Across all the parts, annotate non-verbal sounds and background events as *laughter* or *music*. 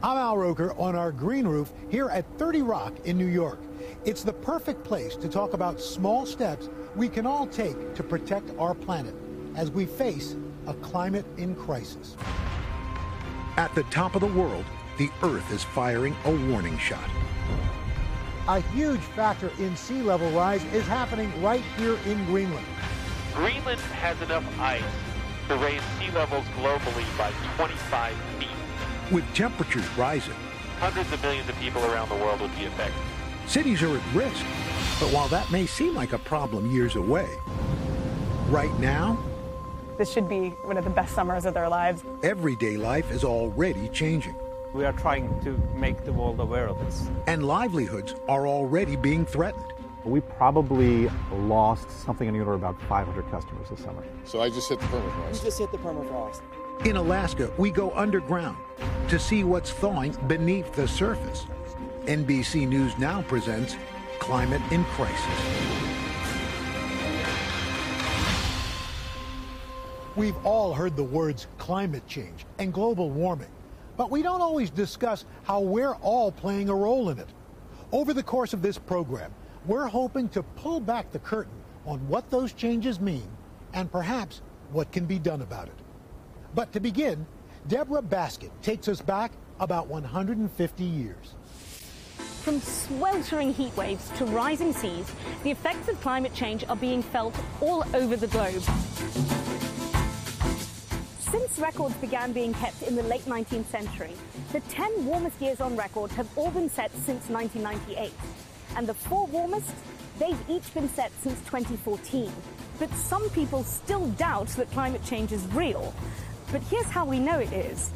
I'm Al Roker on our green roof here at 30 Rock in New York. It's the perfect place to talk about small steps we can all take to protect our planet as we face a climate in crisis. At the top of the world, the Earth is firing a warning shot. A huge factor in sea level rise is happening right here in Greenland. Greenland has enough ice to raise sea levels globally by 25 feet. With temperatures rising, Hundreds of millions of people around the world would be affected. cities are at risk. But while that may seem like a problem years away, right now, This should be one of the best summers of their lives. everyday life is already changing. We are trying to make the world aware of this. And livelihoods are already being threatened. We probably lost something in the order of about 500 customers this summer. So I just hit the permafrost. You just hit the permafrost. In Alaska, we go underground to see what's thawing beneath the surface. NBC News Now presents Climate in Crisis. We've all heard the words climate change and global warming, but we don't always discuss how we're all playing a role in it. Over the course of this program, we're hoping to pull back the curtain on what those changes mean and perhaps what can be done about it. But to begin, Deborah Basket takes us back about 150 years. From sweltering heat waves to rising seas, the effects of climate change are being felt all over the globe. Since records began being kept in the late 19th century, the 10 warmest years on record have all been set since 1998. And the four warmest, they've each been set since 2014. But some people still doubt that climate change is real. But here's how we know it is.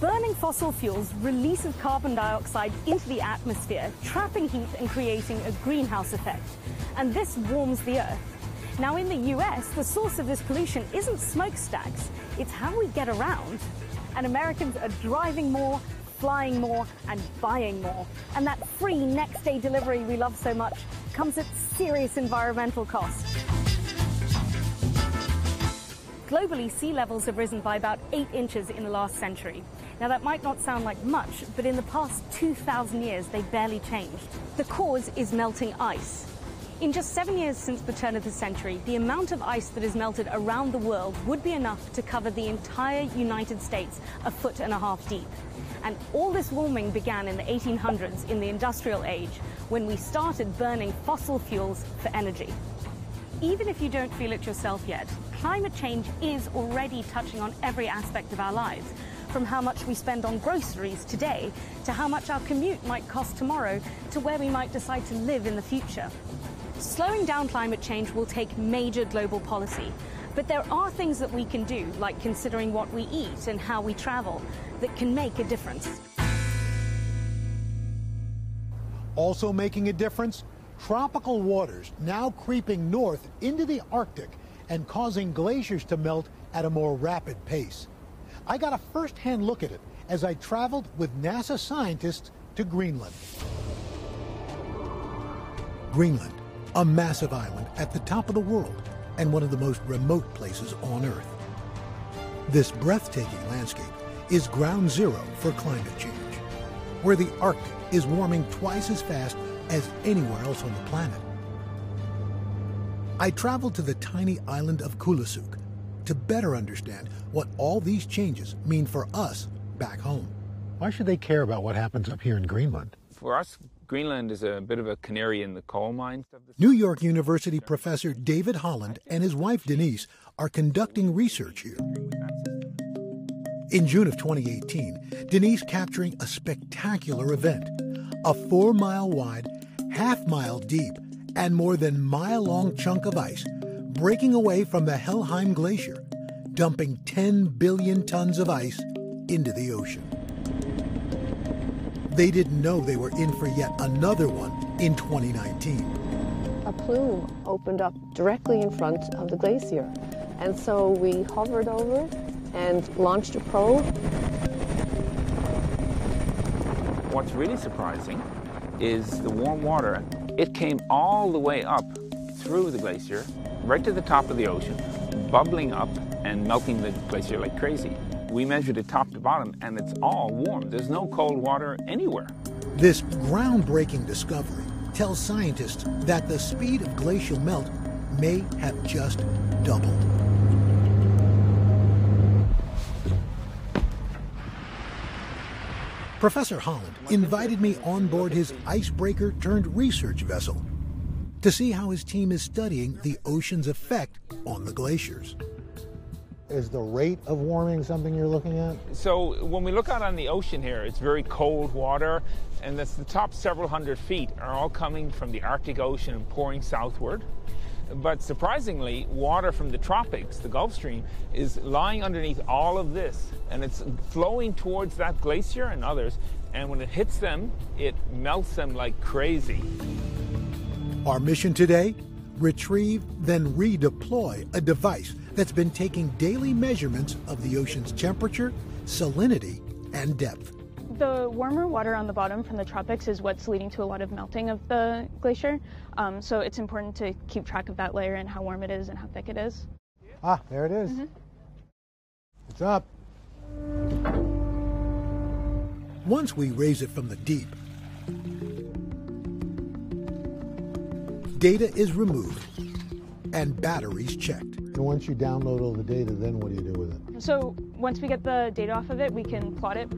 Burning fossil fuels releases carbon dioxide into the atmosphere, trapping heat and creating a greenhouse effect. And this warms the Earth. Now, in the US, the source of this pollution isn't smokestacks, it's how we get around. And Americans are driving more, flying more, and buying more. And that free next day delivery we love so much comes at serious environmental cost. Globally, sea levels have risen by about 8 inches in the last century. Now, that might not sound like much, but in the past 2,000 years, they barely changed. The cause is melting ice. In just seven years since the turn of the century, the amount of ice that has melted around the world would be enough to cover the entire United States a foot and a half deep. And all this warming began in the 1800s in the industrial age when we started burning fossil fuels for energy. Even if you don't feel it yourself yet, climate change is already touching on every aspect of our lives, from how much we spend on groceries today to how much our commute might cost tomorrow to where we might decide to live in the future. Slowing down climate change will take major global policy, but there are things that we can do, like considering what we eat and how we travel, that can make a difference. Also making a difference, tropical waters now creeping north into the Arctic and causing glaciers to melt at a more rapid pace. I got a first-hand look at it as I traveled with NASA scientists to Greenland. Greenland, a massive island at the top of the world and one of the most remote places on Earth. This breathtaking landscape is ground zero for climate change, where the Arctic is warming twice as fast as anywhere else on the planet. I traveled to the tiny island of Kulusuk to better understand what all these changes mean for us back home. Why should they care about what happens up here in Greenland? For us, Greenland is a bit of a canary in the coal mine. New York University professor David Holland and his wife Denise are conducting research here. In June of 2018, Denise capturing a spectacular event a four mile wide, half mile deep, and more than mile long chunk of ice breaking away from the Helheim Glacier, dumping 10 billion tons of ice into the ocean. They didn't know they were in for yet another one in 2019. a plume opened up directly in front of the glacier. And so we hovered over it and launched a probe. What's really surprising is the warm water. It came all the way up through the glacier, right to the top of the ocean, bubbling up and melting the glacier like crazy. We measured it top to bottom, and it's all warm. There's no cold water anywhere. This groundbreaking discovery tells scientists that the speed of glacial melt may have just doubled. Professor Holland invited me on board his icebreaker turned research vessel to see how his team is studying the ocean's effect on the glaciers. Is the rate of warming something you're looking at? So when we look out on the ocean here, it's very cold water, and that's the top several hundred feet are all coming from the Arctic Ocean and pouring southward. But surprisingly, water from the tropics, the Gulf Stream, is lying underneath all of this, and it's flowing towards that glacier and others. And when it hits them, it melts them like crazy. Our mission today retrieve, then redeploy a device that's been taking daily measurements of the ocean's temperature, salinity, and depth. The warmer water on the bottom from the tropics is what's leading to a lot of melting of the glacier. Um, so it's important to keep track of that layer and how warm it is and how thick it is. Ah, there it is. Mhm. It's up. Once we raise it from the deep, data is removed and batteries checked. And once you download all the data, then what do you do with it? So once we get the data off of it, we can plot it.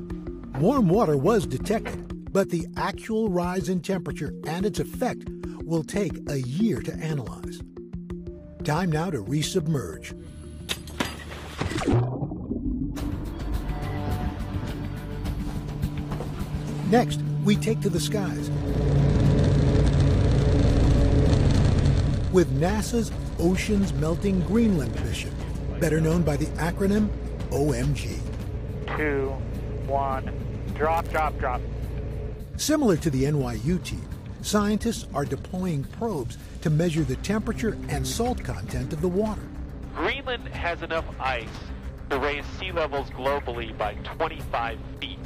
Warm water was detected, but the actual rise in temperature and its effect will take a year to analyze. Time now to resubmerge. Next, we take to the skies. With NASA's Oceans Melting Greenland mission, better known by the acronym OMG. Two, one, drop, drop, drop. Similar to the NYU team, scientists are deploying probes to measure the temperature and salt content of the water. Greenland has enough ice to raise sea levels globally by 25 feet,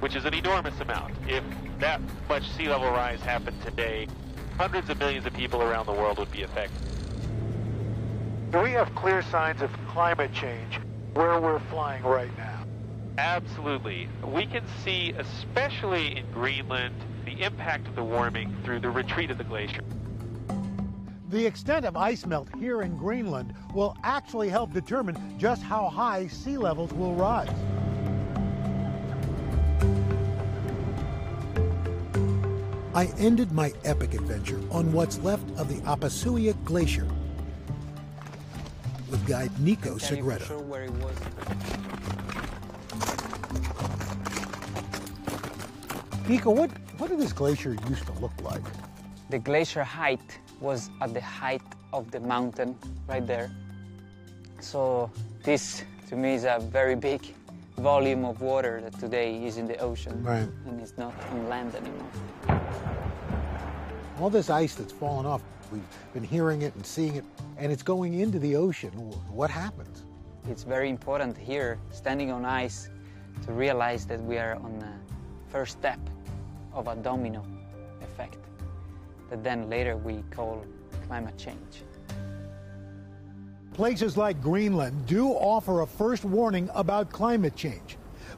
which is an enormous amount. If that much sea level rise happened today, hundreds of millions of people around the world would be affected. Do we have clear signs of climate change where we're flying right now? Absolutely. We can see, especially in Greenland, the impact of the warming through the retreat of the glacier. The extent of ice melt here in Greenland will actually help determine just how high sea levels will rise. I ended my epic adventure on what's left of the Apusiaajik Glacier with guide Nico Segreto. Nico, what, what did this glacier used to look like? The glacier height was at the height of the mountain right there. So this to me is a very big volume of water that today is in the ocean Right. and is not on land anymore. All this ice that's fallen off, we've been hearing it and seeing it, and it's going into the ocean. What happens? It's very important here, standing on ice, to realize that we are on the first step of a domino effect that then later we call climate change. Places like Greenland do offer a first warning about climate change.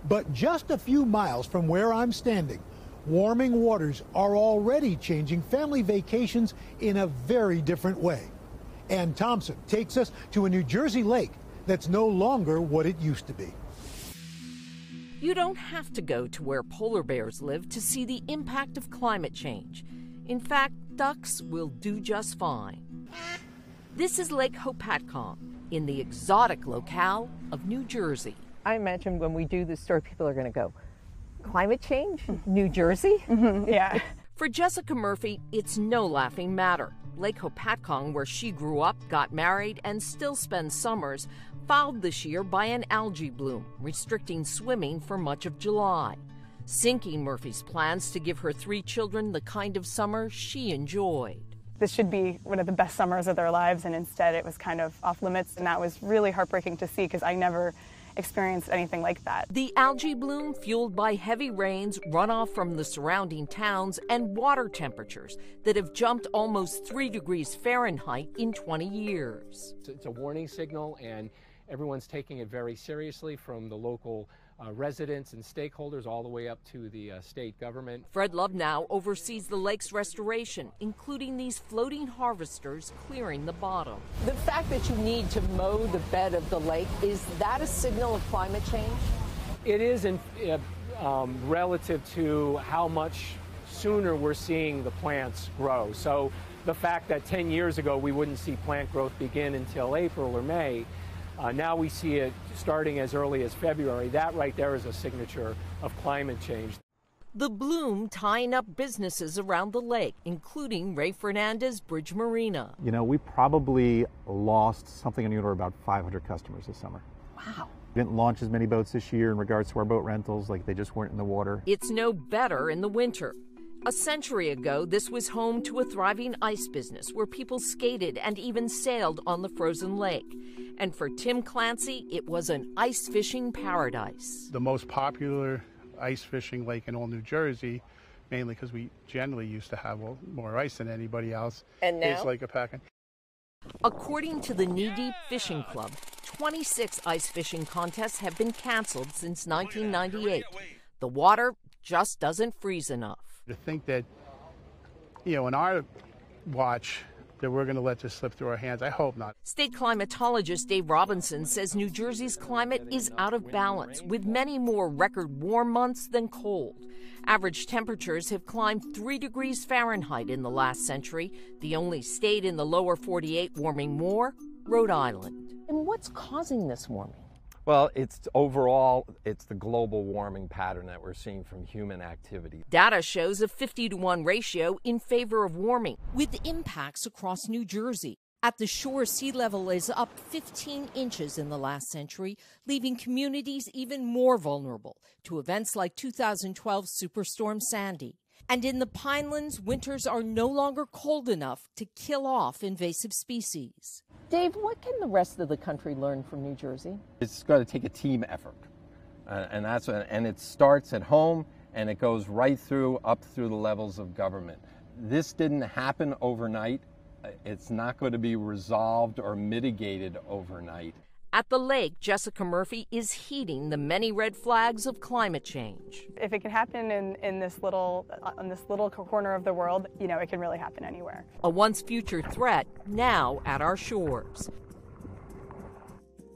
But just a few miles from where I'm standing, warming waters are already changing family vacations in a very different way. Ann Thompson takes us to a New Jersey lake that's no longer what it used to be. You don't have to go to where polar bears live to see the impact of climate change. In fact, ducks will do just fine. This is Lake Hopatcong in the exotic locale of New Jersey. I imagine when we do this story, people are going to go, climate change? New Jersey? *laughs* Mm-hmm, yeah. *laughs* For Jessica Murphy, it's no laughing matter. Lake Hopatcong, where she grew up, got married, and still spends summers, fouled this year by an algae bloom, restricting swimming for much of July, sinking Murphy's plans to give her three children the kind of summer she enjoyed. This should be one of the best summers of their lives, and instead it was kind of off limits, and that was really heartbreaking to see because I never experienced anything like that. The algae bloom, fueled by heavy rains, runoff from the surrounding towns, and water temperatures that have jumped almost 3 degrees Fahrenheit in 20 years. It's, it's a warning signal, and Everyone's taking it very seriously from the local uh, residents and stakeholders all the way up to the uh, state government. Fred Lubnow oversees the lake's restoration, including these floating harvesters clearing the bottom. The fact that you need to mow the bed of the lake, is that a signal of climate change? It is in, uh, um, relative to how much sooner we're seeing the plants grow. So the fact that 10 years ago we wouldn't see plant growth begin until April or May, uh, now we see it starting as early as February. That right there is a signature of climate change. The bloom tying up businesses around the lake, including Ray Fernandez Bridge Marina. You know, we probably lost something in the order of about 500 customers this summer. Wow. We didn't launch as many boats this year in regards to our boat rentals, like they just weren't in the water. It's no better in the winter. A century ago, this was home to a thriving ice business where people skated and even sailed on the frozen lake. And for Tim Clancy, it was an ice fishing paradise. The most popular ice fishing lake in all New Jersey, mainly because we generally used to have more ice than anybody else. And now? It's like a packing. According to the Knee Deep Fishing Club, 26 ice fishing contests have been canceled since 1998. The water just doesn't freeze enough to think that, you know, in our watch, that we're going to let this slip through our hands. I hope not. State climatologist Dave Robinson says New Jersey's climate is out of balance, with many more record warm months than cold. Average temperatures have climbed 3 degrees Fahrenheit in the last century. The only state in the lower 48 warming more, Rhode Island. And what's causing this warming? Well, it's overall, it's the global warming pattern that we're seeing from human activity. Data shows a 50 to 1 ratio in favor of warming, with impacts across New Jersey. At the shore, sea level is up 15 inches in the last century, leaving communities even more vulnerable to events like 2012 Superstorm Sandy. And in the Pinelands, winters are no longer cold enough to kill off invasive species. Dave, what can the rest of the country learn from New Jersey? It's going to take a team effort, uh, and that's and it starts at home and it goes right through up through the levels of government. This didn't happen overnight. It's not going to be resolved or mitigated overnight. At the lake, Jessica Murphy is heeding the many red flags of climate change. If it can happen in, in this little uh, in this little corner of the world, you know, it can really happen anywhere. A once future threat now at our shores.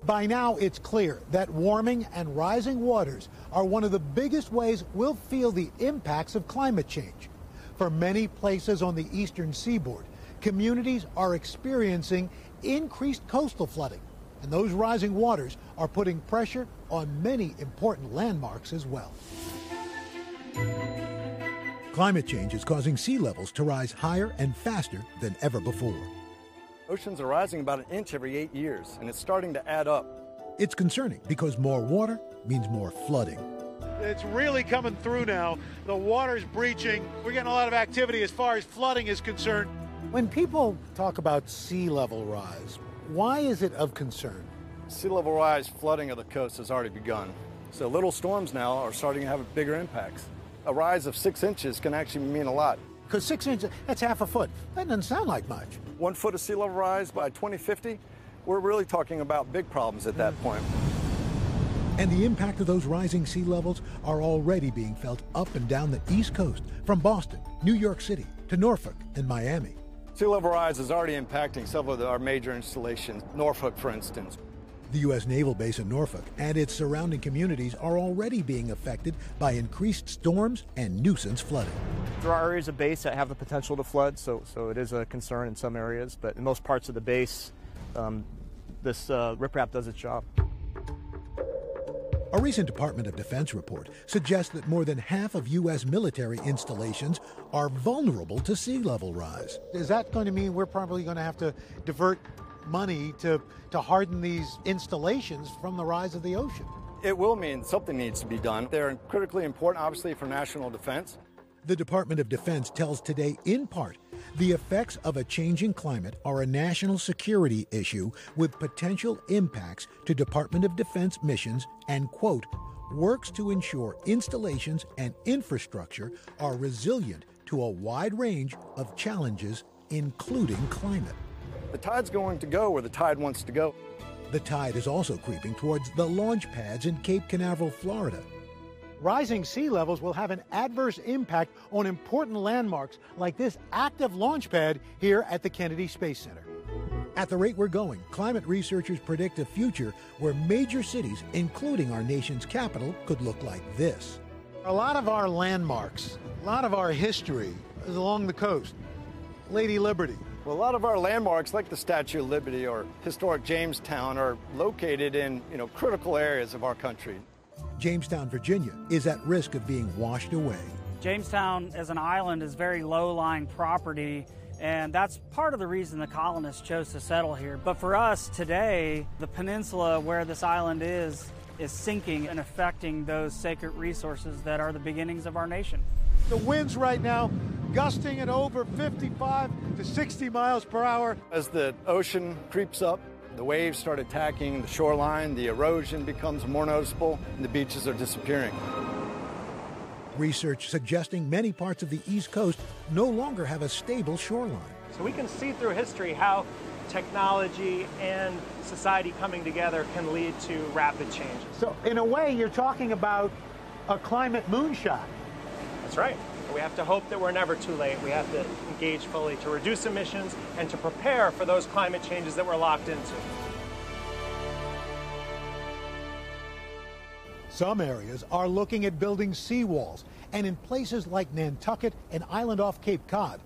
By now, it's clear that warming and rising waters are one of the biggest ways we'll feel the impacts of climate change. For many places on the eastern seaboard, communities are experiencing increased coastal flooding and those rising waters are putting pressure on many important landmarks as well. Climate change is causing sea levels to rise higher and faster than ever before. Oceans are rising about an inch every eight years, and it's starting to add up. It's concerning because more water means more flooding. It's really coming through now. The water's breaching. We're getting a lot of activity as far as flooding is concerned. When people talk about sea level rise, why is it of concern? Sea level rise flooding of the coast has already begun. So little storms now are starting to have bigger impacts. A rise of six inches can actually mean a lot. Because six inches, that's half a foot. That doesn't sound like much. One foot of sea level rise by 2050, we're really talking about big problems at that point. And the impact of those rising sea levels are already being felt up and down the East Coast, from Boston, New York City, to Norfolk and Miami. Sea level rise is already impacting several of our major installations, Norfolk, for instance. The U.S. Naval Base in Norfolk and its surrounding communities are already being affected by increased storms and nuisance flooding. There are areas of base that have the potential to flood, so, so it is a concern in some areas, but in most parts of the base, um, this uh, riprap does its job. A recent Department of Defense report suggests that more than half of U.S. military installations are vulnerable to sea level rise. Is that going to mean we're probably going to have to divert money to, to harden these installations from the rise of the ocean? It will mean something needs to be done. They're critically important, obviously, for national defense. The Department of Defense tells today, in part, the effects of a changing climate are a national security issue with potential impacts to Department of Defense missions and, quote, works to ensure installations and infrastructure are resilient to a wide range of challenges, including climate. The tide's going to go where the tide wants to go. The tide is also creeping towards the launch pads in Cape Canaveral, Florida. Rising sea levels will have an adverse impact on important landmarks like this active launch pad here at the Kennedy Space Center. At the rate we're going, climate researchers predict a future where major cities, including our nation's capital, could look like this. A lot of our landmarks, a lot of our history is along the coast. Lady Liberty. Well, a lot of our landmarks, like the Statue of Liberty or historic Jamestown, are located in you know critical areas of our country. Jamestown, Virginia, is at risk of being washed away. Jamestown, as an island, is very low-lying property and that's part of the reason the colonists chose to settle here. But for us today, the peninsula where this island is, is sinking and affecting those sacred resources that are the beginnings of our nation. The winds right now gusting at over 55 to 60 miles per hour. As the ocean creeps up, the waves start attacking the shoreline, the erosion becomes more noticeable, and the beaches are disappearing. Research suggesting many parts of the East Coast no longer have a stable shoreline. So we can see through history how technology and society coming together can lead to rapid change. So, in a way, you're talking about a climate moonshot. That's right. We have to hope that we're never too late. We have to engage fully to reduce emissions and to prepare for those climate changes that we're locked into. Some areas are looking at building seawalls, and in places like Nantucket and island off Cape Cod,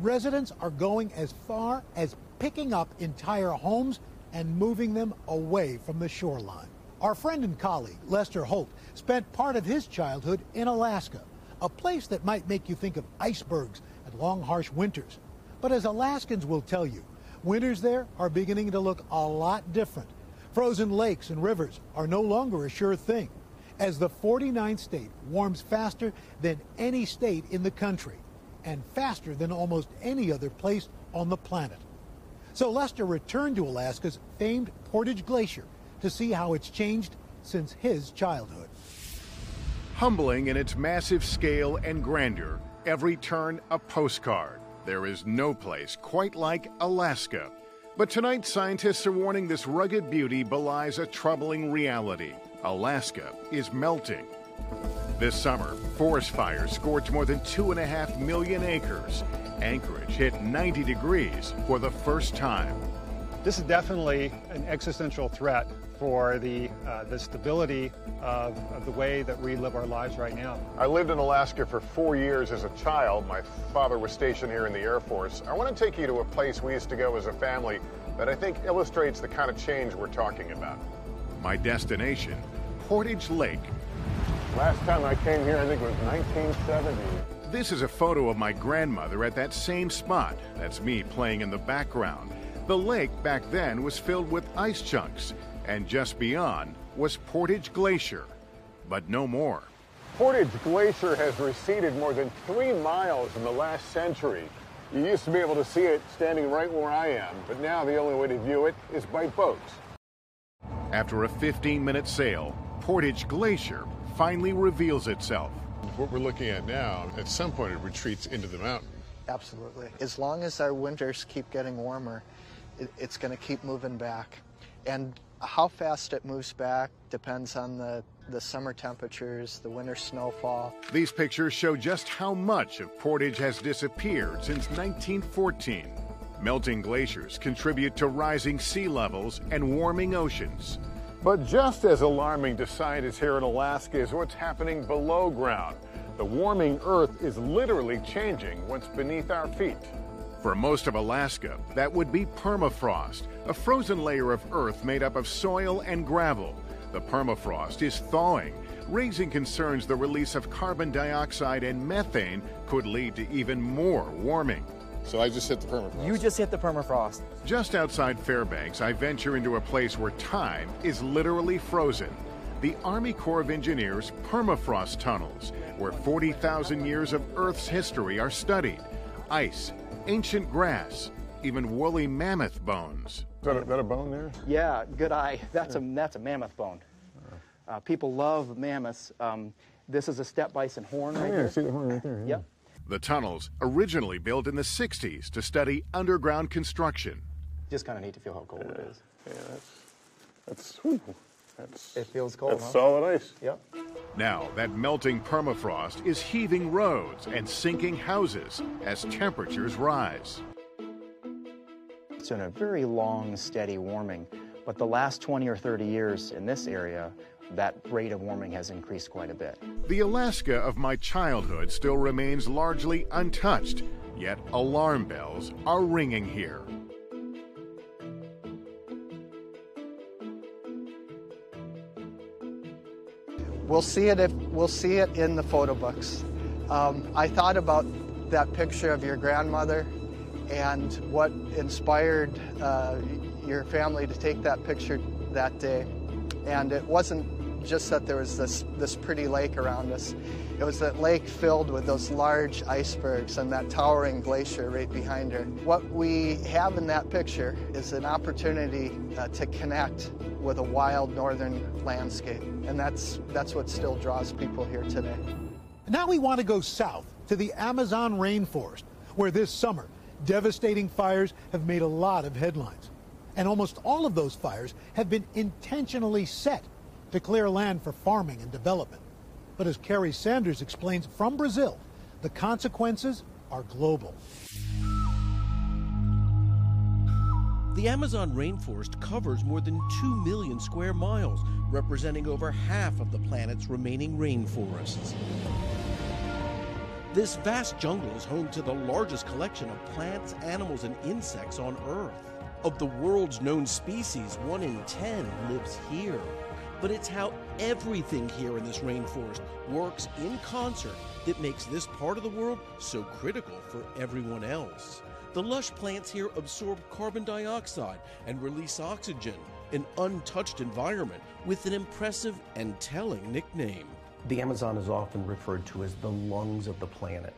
residents are going as far as picking up entire homes and moving them away from the shoreline. Our friend and colleague, Lester Holt, spent part of his childhood in Alaska, a place that might make you think of icebergs and long, harsh winters. But as Alaskans will tell you, winters there are beginning to look a lot different. Frozen lakes and rivers are no longer a sure thing as the 49th state warms faster than any state in the country and faster than almost any other place on the planet. So Lester returned to Alaska's famed Portage Glacier to see how it's changed since his childhood. Humbling in its massive scale and grandeur, every turn a postcard. There is no place quite like Alaska. But tonight, scientists are warning this rugged beauty belies a troubling reality. Alaska is melting. This summer, forest fires scorched more than two and a half million acres. Anchorage hit 90 degrees for the first time. This is definitely an existential threat for the, uh, the stability of, of, the way that we live our lives right now. I lived in Alaska for four years as a child. My father was stationed here in the Air Force. I want to take you to a place we used to go as a family that I think illustrates the kind of change we're talking about. My destination, Portage Lake. Last time I came here, I think it was 1970. This is a photo of my grandmother at that same spot. That's me playing in the background. The lake back then was filled with ice chunks, and just beyond was Portage Glacier. But no more. Portage Glacier has receded more than three miles in the last century. You used to be able to see it standing right where I am, but now the only way to view it is by boats. After a 15 minute sail, Portage Glacier finally reveals itself. What we're looking at now, at some point it retreats into the mountain. Absolutely. As long as our winters keep getting warmer, it, it's going to keep moving back. And how fast it moves back depends on the, the summer temperatures, the winter snowfall. These pictures show just how much of Portage has disappeared since 1914. Melting glaciers contribute to rising sea levels and warming oceans. But just as alarming to scientists here in Alaska is what's happening below ground. The warming Earth is literally changing what's beneath our feet. For most of Alaska, that would be permafrost, a frozen layer of Earth made up of soil and gravel. The permafrost is thawing, raising concerns the release of carbon dioxide and methane could lead to even more warming. So I just hit the permafrost. You just hit the permafrost. Just outside Fairbanks, I venture into a place where time is literally frozen. The Army Corps of Engineers permafrost tunnels, where 40,000 years of Earth's history are studied. Ice, ancient grass, even woolly mammoth bones. Is that a, that a bone there? Yeah, good eye. That's a that's a mammoth bone. Uh, people love mammoths. Um, this is a steppe bison horn oh, right yeah, here. see the horn right there. Yeah. Yep. The tunnels, originally built in the 60s to study underground construction. Just kind of neat to feel how cold yeah. it is. Yeah, that's That's, whew, that's it feels cold. That's huh? solid ice. Yep. Now, that melting permafrost is heaving roads and sinking houses as temperatures rise. It's been a very long, steady warming, but the last 20 or 30 years in this area, that rate of warming has increased quite a bit. The Alaska of my childhood still remains largely untouched, yet alarm bells are ringing here. We'll see it if we'll see it in the photo books. Um, I thought about that picture of your grandmother and what inspired uh, your family to take that picture that day. And it wasn't just that there was this this pretty lake around us. It was that lake filled with those large icebergs and that towering glacier right behind her. What we have in that picture is an opportunity uh, to connect with a wild northern landscape. And that's, that's what still draws people here today. Now we want to go south to the Amazon rainforest, where this summer devastating fires have made a lot of headlines. And almost all of those fires have been intentionally set to clear land for farming and development. But as Kerry Sanders explains from Brazil, the consequences are global. The Amazon rainforest covers more than 2 million square miles, representing over half of the planet's remaining rainforests. This vast jungle is home to the largest collection of plants, animals, and insects on Earth. Of the world's known species, 1 in 10 lives here. But it's how everything here in this rainforest works in concert that makes this part of the world so critical for everyone else. The lush plants here absorb carbon dioxide and release oxygen, an untouched environment with an impressive and telling nickname. The Amazon is often referred to as the lungs of the planet.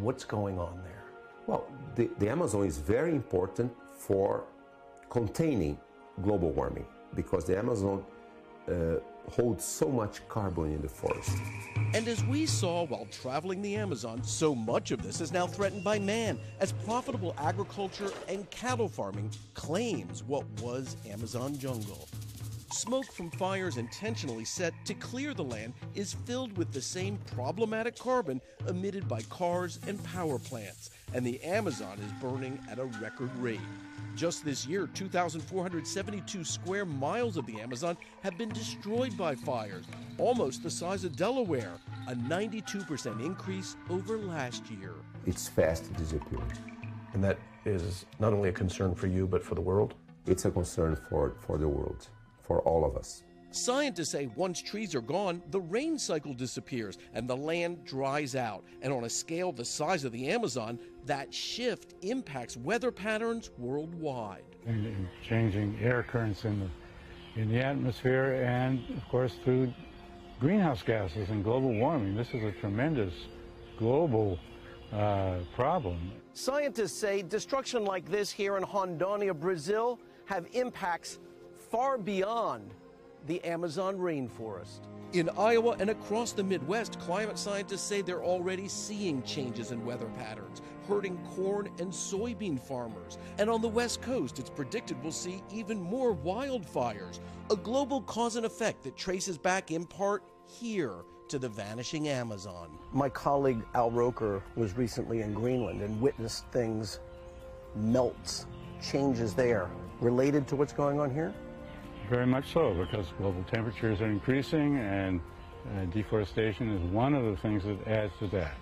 What's going on there? Well, the, the Amazon is very important for containing global warming because the Amazon uh, holds so much carbon in the forest. And as we saw while traveling the Amazon, so much of this is now threatened by man as profitable agriculture and cattle farming claims what was Amazon jungle. Smoke from fires intentionally set to clear the land is filled with the same problematic carbon emitted by cars and power plants, and the Amazon is burning at a record rate. Just this year, 2,472 square miles of the Amazon have been destroyed by fires, almost the size of Delaware, a 92% increase over last year. It's fast disappearing. And that is not only a concern for you, but for the world? It's a concern for, for the world, for all of us. Scientists say once trees are gone, the rain cycle disappears and the land dries out. And on a scale the size of the Amazon, that shift impacts weather patterns worldwide. And, and changing air currents in the, in the atmosphere and, of course, through greenhouse gases and global warming. This is a tremendous global uh, problem. Scientists say destruction like this here in Rondônia, Brazil, have impacts far beyond the Amazon rainforest. In Iowa and across the Midwest, climate scientists say they're already seeing changes in weather patterns, hurting corn and soybean farmers. And on the West Coast, it's predicted we'll see even more wildfires, a global cause and effect that traces back in part here to the vanishing Amazon. My colleague Al Roker was recently in Greenland and witnessed things, melts, changes there, related to what's going on here? Very much so, because global temperatures are increasing and uh, deforestation is one of the things that adds to that.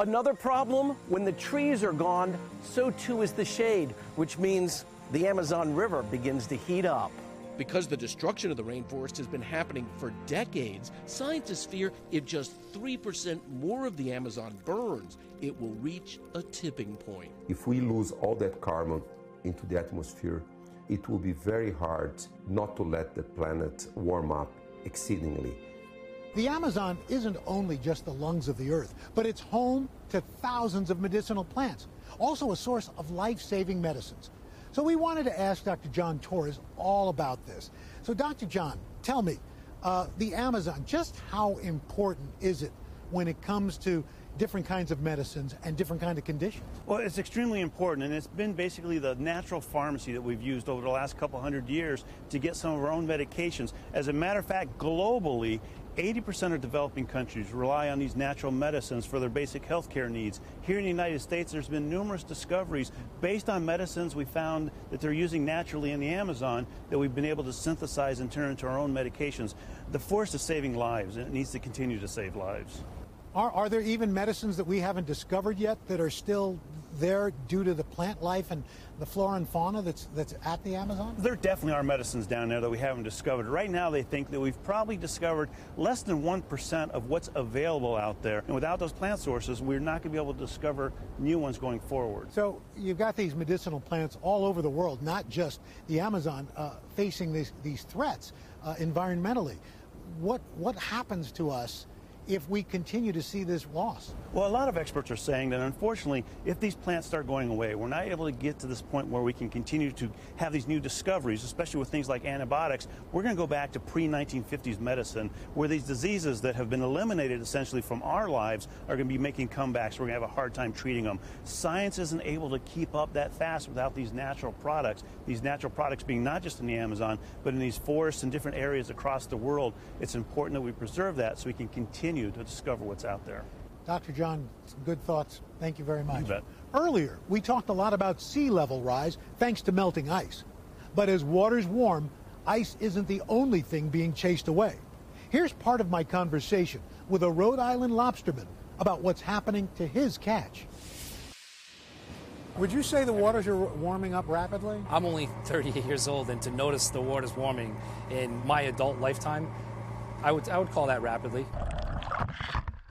Another problem when the trees are gone, so too is the shade, which means the Amazon River begins to heat up. Because the destruction of the rainforest has been happening for decades, scientists fear if just 3% more of the Amazon burns, it will reach a tipping point. If we lose all that carbon into the atmosphere, it will be very hard not to let the planet warm up exceedingly. The Amazon isn't only just the lungs of the earth, but it's home to thousands of medicinal plants, also a source of life saving medicines. So we wanted to ask Dr. John Torres all about this. So, Dr. John, tell me, uh, the Amazon, just how important is it when it comes to different kinds of medicines and different kind of conditions? Well, it's extremely important, and it's been basically the natural pharmacy that we've used over the last couple hundred years to get some of our own medications. As a matter of fact, globally, 80% of developing countries rely on these natural medicines for their basic health care needs. Here in the United States, there's been numerous discoveries based on medicines we found that they're using naturally in the Amazon that we've been able to synthesize and turn into our own medications. The force is saving lives, and it needs to continue to save lives. Are, are there even medicines that we haven't discovered yet that are still there due to the plant life and the flora and fauna that's that's at the Amazon? There definitely are medicines down there that we haven't discovered. Right now, they think that we've probably discovered less than 1% of what's available out there. And without those plant sources, we're not going to be able to discover new ones going forward. So you've got these medicinal plants all over the world, not just the Amazon, uh, facing these, these threats uh, environmentally. What, what happens to us if we continue to see this loss? Well, a lot of experts are saying that unfortunately, if these plants start going away, we're not able to get to this point where we can continue to have these new discoveries, especially with things like antibiotics. We're going to go back to pre 1950s medicine, where these diseases that have been eliminated essentially from our lives are going to be making comebacks. We're going to have a hard time treating them. Science isn't able to keep up that fast without these natural products, these natural products being not just in the Amazon, but in these forests and different areas across the world. It's important that we preserve that so we can continue continue to discover what's out there. Dr. John, good thoughts. Thank you very much. You Earlier, we talked a lot about sea level rise thanks to melting ice. But as waters warm, ice isn't the only thing being chased away. Here's part of my conversation with a Rhode Island lobsterman about what's happening to his catch. Would you say the waters are warming up rapidly? I'm only 38 years old, and to notice the waters warming in my adult lifetime, I would, I would call that rapidly.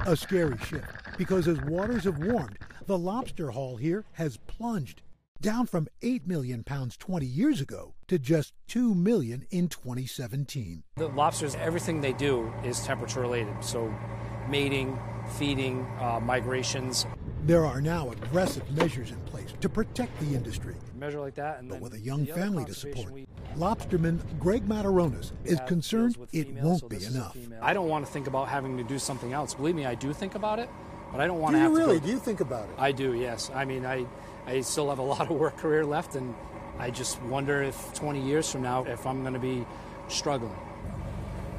A scary shift, because as waters have warmed, the lobster haul here has plunged down from 8 million pounds 20 years ago to just 2 million in 2017. The lobsters, everything they do is temperature related. So mating, feeding, uh, migrations. There are now aggressive measures in place to protect the industry. Measure like that, but with a young family to support, we... lobsterman Greg Mataronas is concerned it won't so be enough. I don't want to think about having to do something else. Believe me, I do think about it, but I don't want do to have you really? to. Do you think about it? I do. Yes. I mean, I I still have a *laughs* lot of work career left, and I just wonder if 20 years from now, if I'm going to be struggling.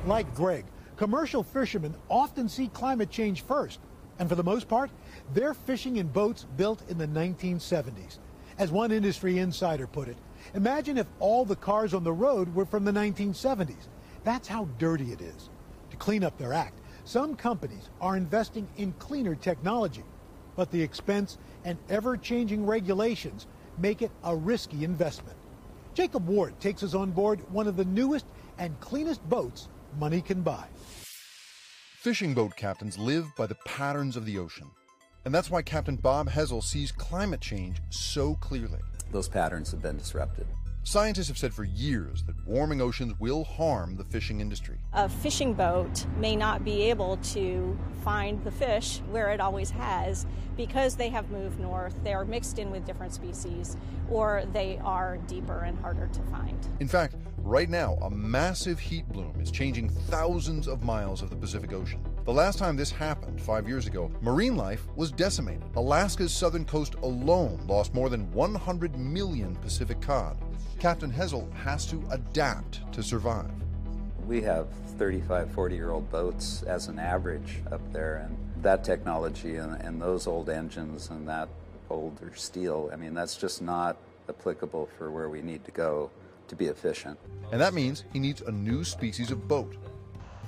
Like Greg, commercial fishermen often see climate change first and for the most part, they're fishing in boats built in the 1970s. As one industry insider put it, imagine if all the cars on the road were from the 1970s. That's how dirty it is. To clean up their act, some companies are investing in cleaner technology, but the expense and ever-changing regulations make it a risky investment. Jacob Ward takes us on board one of the newest and cleanest boats money can buy. Fishing boat captains live by the patterns of the ocean. And that's why Captain Bob Hessel sees climate change so clearly. Those patterns have been disrupted. Scientists have said for years that warming oceans will harm the fishing industry. A fishing boat may not be able to find the fish where it always has because they have moved north, they are mixed in with different species, or they are deeper and harder to find. In fact, Right now, a massive heat bloom is changing thousands of miles of the Pacific Ocean. The last time this happened, five years ago, marine life was decimated. Alaska's southern coast alone lost more than 100 million Pacific cod. Captain Hessel has to adapt to survive. We have 35, 40 year old boats as an average up there, and that technology and, and those old engines and that older steel, I mean, that's just not applicable for where we need to go to be efficient. And that means he needs a new species of boat.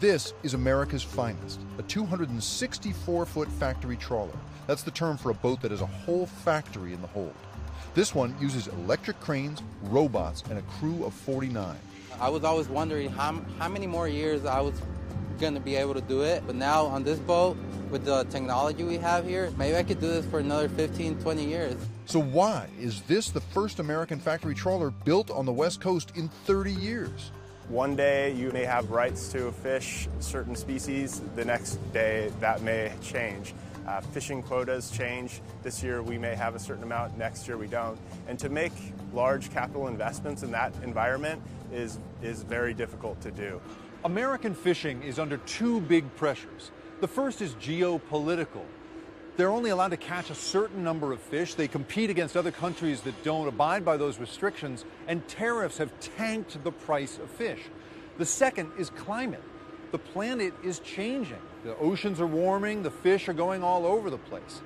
This is America's finest, a 264 foot factory trawler. That's the term for a boat that has a whole factory in the hold. This one uses electric cranes, robots, and a crew of 49. I was always wondering how, how many more years I was going to be able to do it. But now on this boat, with the technology we have here, maybe I could do this for another 15, 20 years. So, why is this the first American factory trawler built on the West Coast in 30 years? One day you may have rights to fish certain species, the next day that may change. Uh, fishing quotas change. This year we may have a certain amount, next year we don't. And to make large capital investments in that environment is, is very difficult to do. American fishing is under two big pressures. The first is geopolitical. They're only allowed to catch a certain number of fish. They compete against other countries that don't abide by those restrictions, and tariffs have tanked the price of fish. The second is climate. The planet is changing. The oceans are warming, the fish are going all over the place.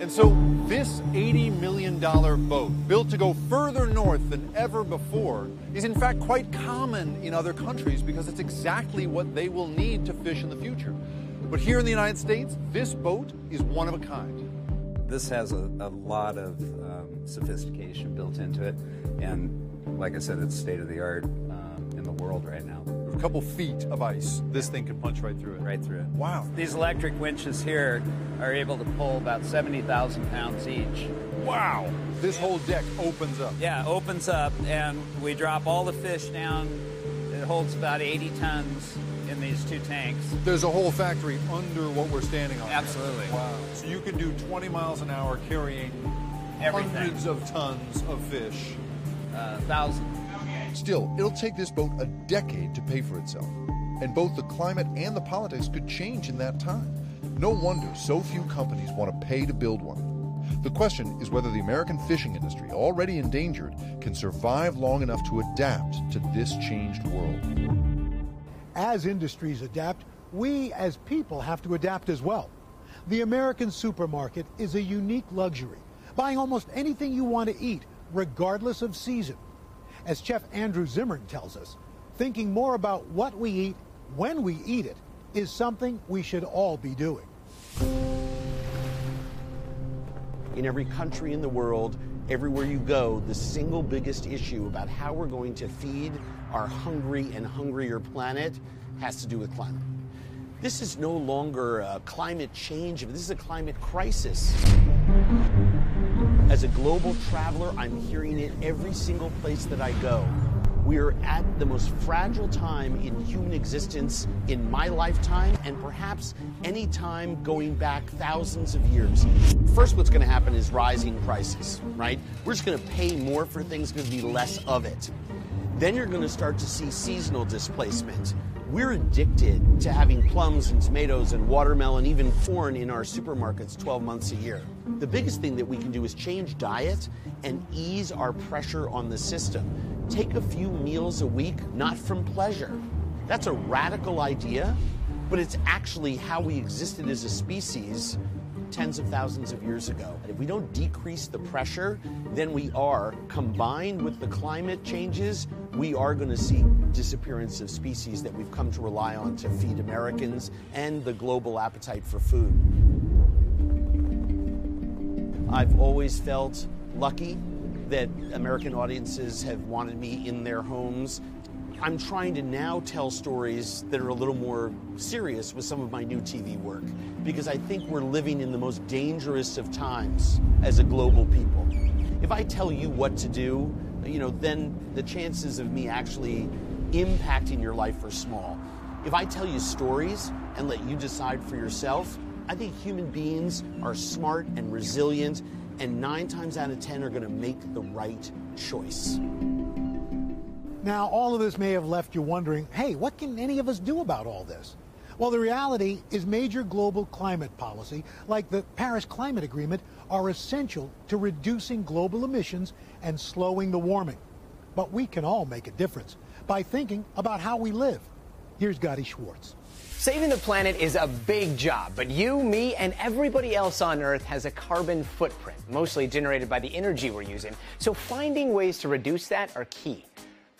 And so, this $80 million boat, built to go further north than ever before, is in fact quite common in other countries because it's exactly what they will need to fish in the future. But here in the United States, this boat is one of a kind. This has a, a lot of um, sophistication built into it, and like I said, it's state of the art um, in the world right now. A couple feet of ice, this thing can punch right through it. Right through it. Wow. These electric winches here are able to pull about 70,000 pounds each. Wow. This whole deck opens up. Yeah, opens up, and we drop all the fish down. It holds about 80 tons in these two tanks. There's a whole factory under what we're standing on. Absolutely. Wow. So you can do 20 miles an hour carrying Everything. hundreds of tons of fish. Uh, thousands. Still, it'll take this boat a decade to pay for itself. And both the climate and the politics could change in that time. No wonder so few companies want to pay to build one. The question is whether the American fishing industry, already endangered, can survive long enough to adapt to this changed world. As industries adapt, we as people have to adapt as well. The American supermarket is a unique luxury, buying almost anything you want to eat, regardless of season. As Chef Andrew Zimmern tells us, thinking more about what we eat when we eat it is something we should all be doing. In every country in the world, everywhere you go, the single biggest issue about how we're going to feed our hungry and hungrier planet has to do with climate. This is no longer a climate change, this is a climate crisis. As a global traveler, I'm hearing it every single place that I go. We are at the most fragile time in human existence in my lifetime and perhaps any time going back thousands of years. First, what's going to happen is rising prices, right? We're just going to pay more for things, going to be less of it. Then you're going to start to see seasonal displacement. We're addicted to having plums and tomatoes and watermelon, even corn in our supermarkets 12 months a year. The biggest thing that we can do is change diet and ease our pressure on the system. Take a few meals a week, not from pleasure. That's a radical idea, but it's actually how we existed as a species tens of thousands of years ago. If we don't decrease the pressure, then we are, combined with the climate changes, we are going to see disappearance of species that we've come to rely on to feed Americans and the global appetite for food. I've always felt lucky that American audiences have wanted me in their homes. I'm trying to now tell stories that are a little more serious with some of my new TV work because I think we're living in the most dangerous of times as a global people. If I tell you what to do, you know, then the chances of me actually impacting your life are small. If I tell you stories and let you decide for yourself, I think human beings are smart and resilient, and nine times out of ten are going to make the right choice. Now, all of this may have left you wondering hey, what can any of us do about all this? Well, the reality is major global climate policy, like the Paris Climate Agreement, are essential to reducing global emissions and slowing the warming. But we can all make a difference by thinking about how we live. Here's Gadi Schwartz. Saving the planet is a big job, but you, me, and everybody else on Earth has a carbon footprint, mostly generated by the energy we're using. So finding ways to reduce that are key.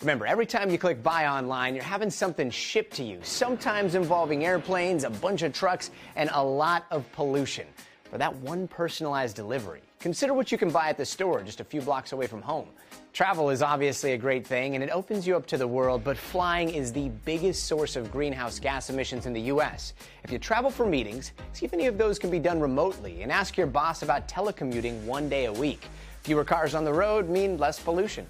Remember, every time you click buy online, you're having something shipped to you, sometimes involving airplanes, a bunch of trucks, and a lot of pollution. For that one personalized delivery, consider what you can buy at the store just a few blocks away from home. Travel is obviously a great thing and it opens you up to the world, but flying is the biggest source of greenhouse gas emissions in the U.S. If you travel for meetings, see if any of those can be done remotely and ask your boss about telecommuting one day a week. Fewer cars on the road mean less pollution.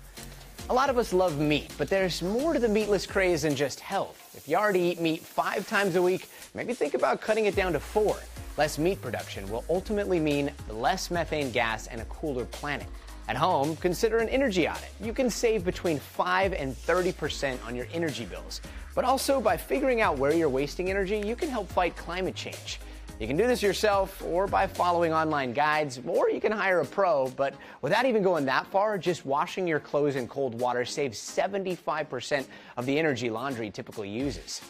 A lot of us love meat, but there's more to the meatless craze than just health. If you already eat meat five times a week, maybe think about cutting it down to four. Less meat production will ultimately mean less methane gas and a cooler planet. At home, consider an energy audit. You can save between 5 and 30% on your energy bills. But also, by figuring out where you're wasting energy, you can help fight climate change. You can do this yourself or by following online guides, or you can hire a pro. But without even going that far, just washing your clothes in cold water saves 75% of the energy laundry typically uses.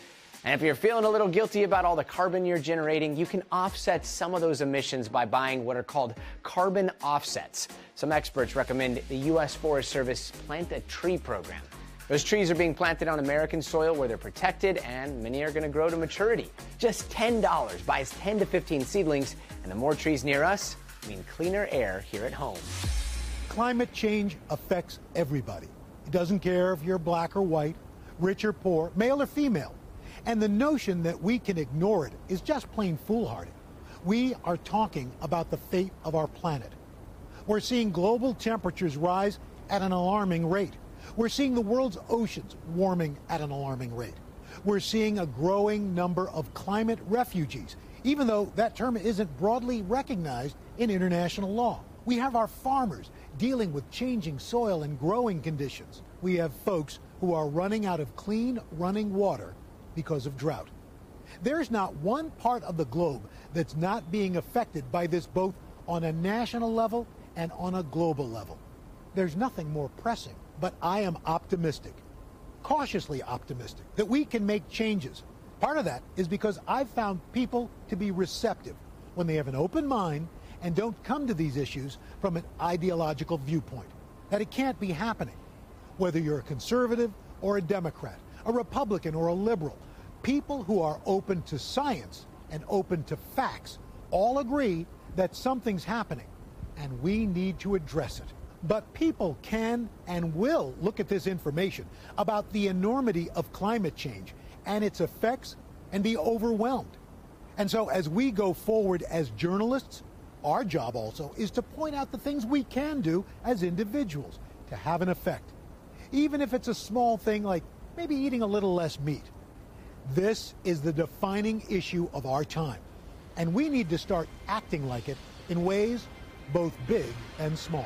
And if you're feeling a little guilty about all the carbon you're generating, you can offset some of those emissions by buying what are called carbon offsets. Some experts recommend the U.S. Forest Service Plant a Tree program. Those trees are being planted on American soil where they're protected, and many are going to grow to maturity. Just $10 buys 10 to 15 seedlings, and the more trees near us mean cleaner air here at home. Climate change affects everybody. It doesn't care if you're black or white, rich or poor, male or female. And the notion that we can ignore it is just plain foolhardy. We are talking about the fate of our planet. We're seeing global temperatures rise at an alarming rate. We're seeing the world's oceans warming at an alarming rate. We're seeing a growing number of climate refugees, even though that term isn't broadly recognized in international law. We have our farmers dealing with changing soil and growing conditions. We have folks who are running out of clean running water because of drought. There's not one part of the globe that's not being affected by this both on a national level and on a global level. There's nothing more pressing but I am optimistic, cautiously optimistic, that we can make changes. Part of that is because I've found people to be receptive when they have an open mind and don't come to these issues from an ideological viewpoint. That it can't be happening. Whether you're a conservative or a Democrat, a Republican or a liberal, people who are open to science and open to facts all agree that something's happening and we need to address it. But people can and will look at this information about the enormity of climate change and its effects and be overwhelmed. And so, as we go forward as journalists, our job also is to point out the things we can do as individuals to have an effect. Even if it's a small thing like maybe eating a little less meat. This is the defining issue of our time. And we need to start acting like it in ways both big and small.